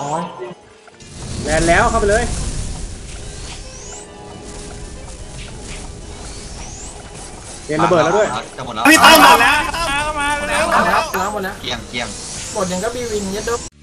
อ๋อแลนแล้วเข้าไปเลยเรียนระเบิดแล้วด้วย จะหมดแล้วพี่ตั้มหมดแล้วตั้มมาแล้วหมดแล้วหมดแล้วหมดแล้วเกียงเกียง หมดยังก็บีวินยัดด้วย